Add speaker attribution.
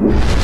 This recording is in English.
Speaker 1: you